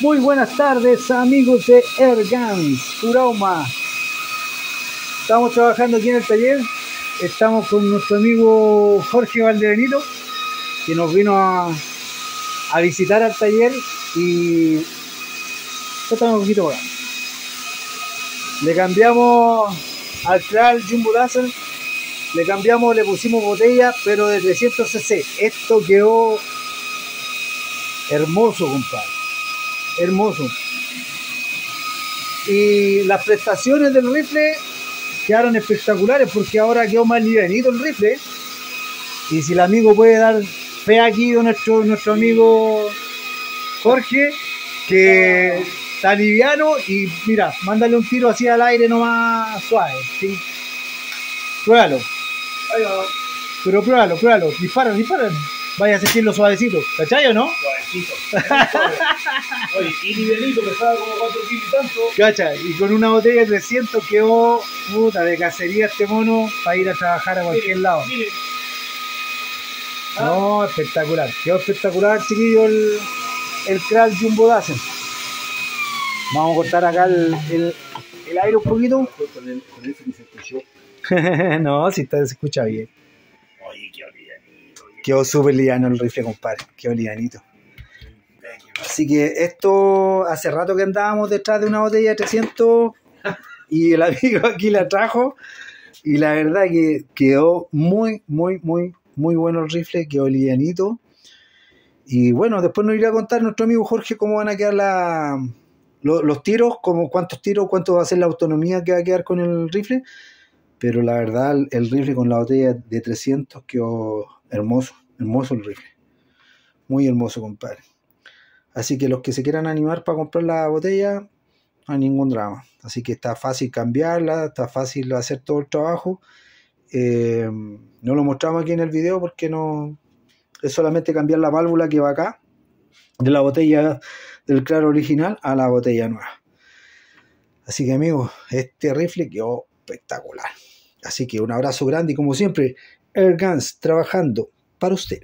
Muy buenas tardes amigos de Ergans, Urauma. Estamos trabajando aquí en el taller. Estamos con nuestro amigo Jorge Valdebenito, que nos vino a, visitar al taller y estamos un poquito acá. Le cambiamos al Kral Jumbo Dazzle, le cambiamos, le pusimos botella, pero de 300 cc. Esto quedó hermoso, compadre. Hermoso. Y las prestaciones del rifle quedaron espectaculares porque ahora quedó más livianito el rifle. Y si el amigo puede dar fe aquí de nuestro, nuestro amigo Jorge, que está liviano y mira, mándale un tiro así al aire nomás suave. ¿sí? Pruébalo. Pero pruébalo, pruébalo. Dispara, dispara. Vaya a sentirlo suavecito. ¿Cachai o no? Suavecito. Oye, y nivelito pesaba como 4 kilos y tanto. Cacha, y con una botella de 300 quedó puta de cacería este mono para ir a trabajar a cualquier Miren, lado. miren. Ah, No, espectacular. Quedó espectacular, chiquillo, el, el Kral Jumbo Dazen. Vamos a cortar acá el, el, el aire un poquito. Con el, con ese que se escuchó. no, si está, se escucha bien. Quedó súper liviano el rifle, compadre. Quedó livianito. Así que esto, hace rato que andábamos detrás de una botella de 300 y el amigo aquí la trajo y la verdad que quedó muy, muy, muy, muy bueno el rifle, quedó livianito. Y bueno, después nos irá a contar nuestro amigo Jorge cómo van a quedar la, lo- los tiros, como cuántos tiros, cuánto va a ser la autonomía que va a quedar con el rifle. Pero la verdad, el rifle con la botella de 300 quedó hermoso, hermoso el rifle. Muy hermoso, compadre. Así que los que se quieran animar para comprar la botella, no hay ningún drama. Así que está fácil cambiarla, está fácil hacer todo el trabajo. Eh, no lo mostramos aquí en el video porque no es solamente cambiar la válvula que va acá de la botella del claro original a la botella nueva. Así que amigos, este rifle quedó espectacular. Así que un abrazo grande y como siempre, Air Guns trabajando para usted.